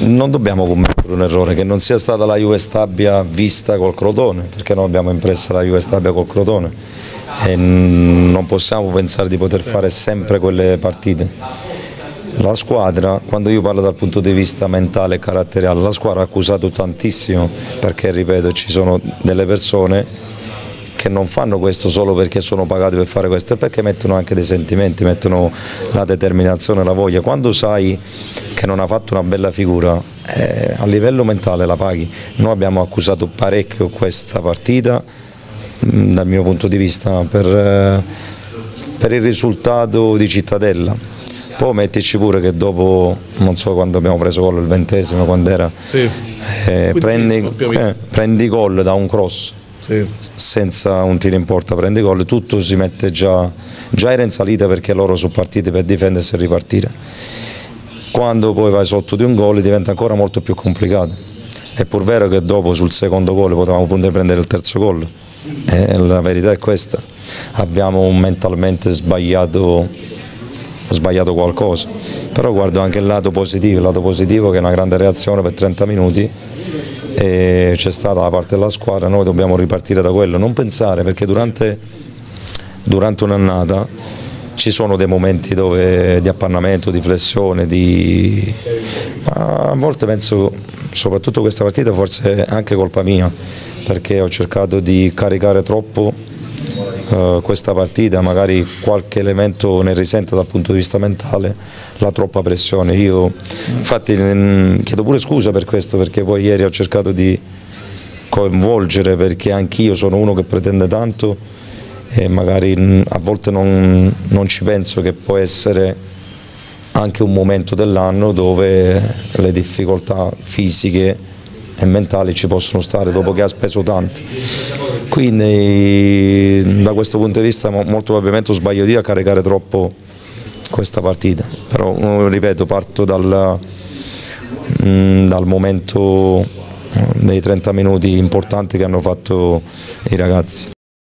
non dobbiamo commettere un errore, che non sia stata la Juve Stabia vista col Crotone, perché noi abbiamo impressa la Juve Stabia col Crotone e non possiamo pensare di poter fare sempre quelle partite. La squadra, quando io parlo dal punto di vista mentale e caratteriale, la squadra ha accusato tantissimo perché, ripeto, ci sono delle persone che non fanno questo solo perché sono pagati per fare questo, è perché mettono anche dei sentimenti, mettono la determinazione, la voglia. Quando sai che non ha fatto una bella figura, eh, a livello mentale la paghi. Noi abbiamo accusato parecchio questa partita, mh, dal mio punto di vista, per, eh, per il risultato di Cittadella poi mettici pure che dopo, non so quando abbiamo preso gol, il ventesimo, quando era, Sì. eh, prendi, eh, prendi gol da un cross, Sì. senza un tiro in porta, prendi gol, tutto si mette già, già era in salita perché loro sono partiti per difendersi e ripartire. Quando poi vai sotto di un gol diventa ancora molto più complicato. È pur vero che dopo sul secondo gol potevamo punto prendere il terzo gol, Eh, la verità è questa, abbiamo mentalmente sbagliato sbagliato qualcosa, però guardo anche il lato positivo, il lato positivo che è una grande reazione per 30 minuti e c'è stata da parte della squadra, noi dobbiamo ripartire da quello, non pensare perché durante, durante un'annata ci sono dei momenti dove, di appannamento, di flessione, di... a volte penso, soprattutto questa partita forse anche colpa mia, perché ho cercato di caricare troppo eh, questa partita, magari qualche elemento ne risente dal punto di vista mentale, la troppa pressione. Io infatti mm, chiedo pure scusa per questo perché poi ieri ho cercato di coinvolgere perché anch'io sono uno che pretende tanto e magari mm, a volte non, non ci penso che può essere anche un momento dell'anno dove le difficoltà fisiche e mentali ci possono stare dopo che ha speso tanto. Quindi da questo punto di vista mo- molto probabilmente ho sbagliato io a caricare troppo questa partita, però ripeto parto dal, mm, dal momento eh, dei 30 minuti importanti che hanno fatto i ragazzi.